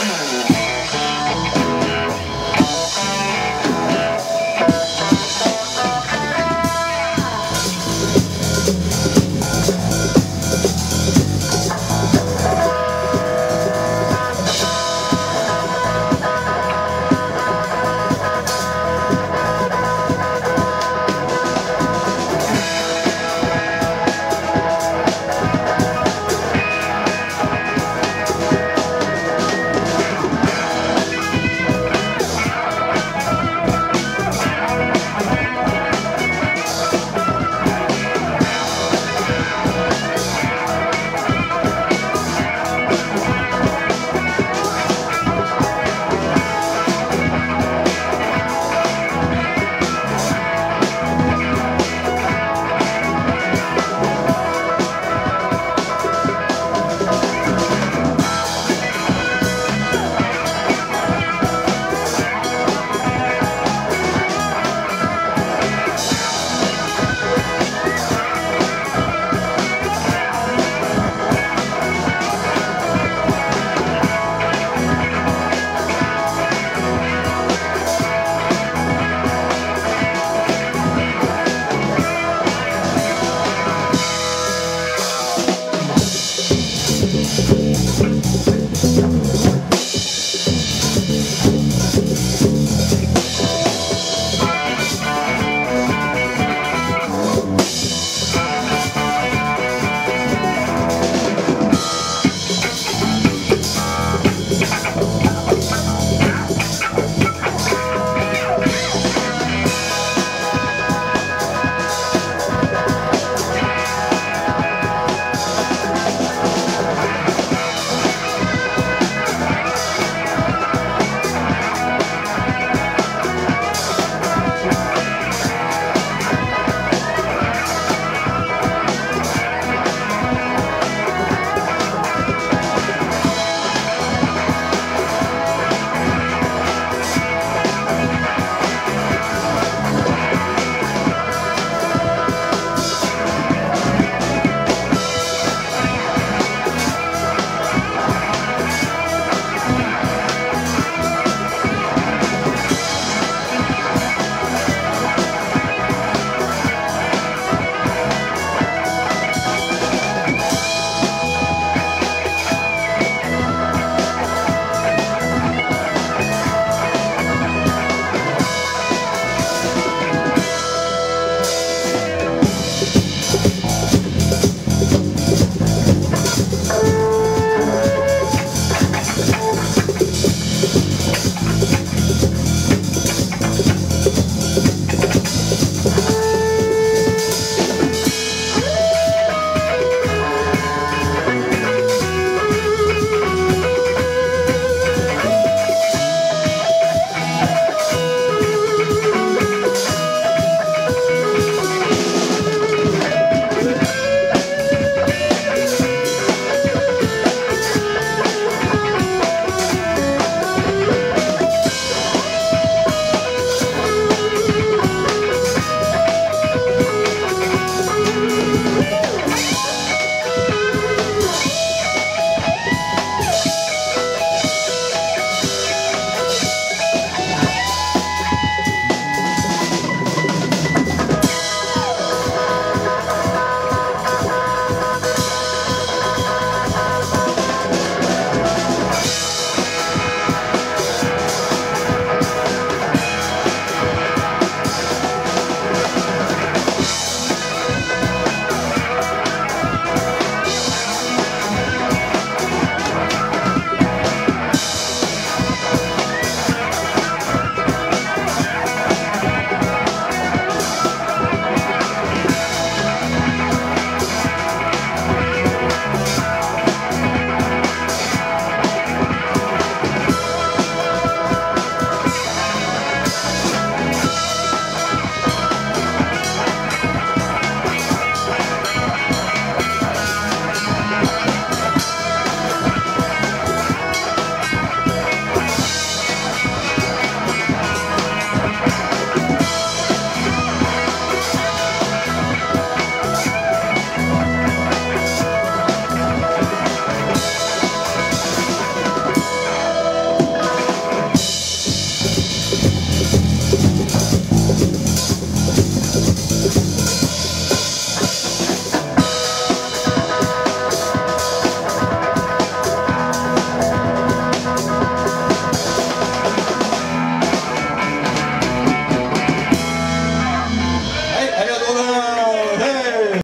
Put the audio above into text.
Oh.